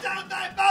down thy back!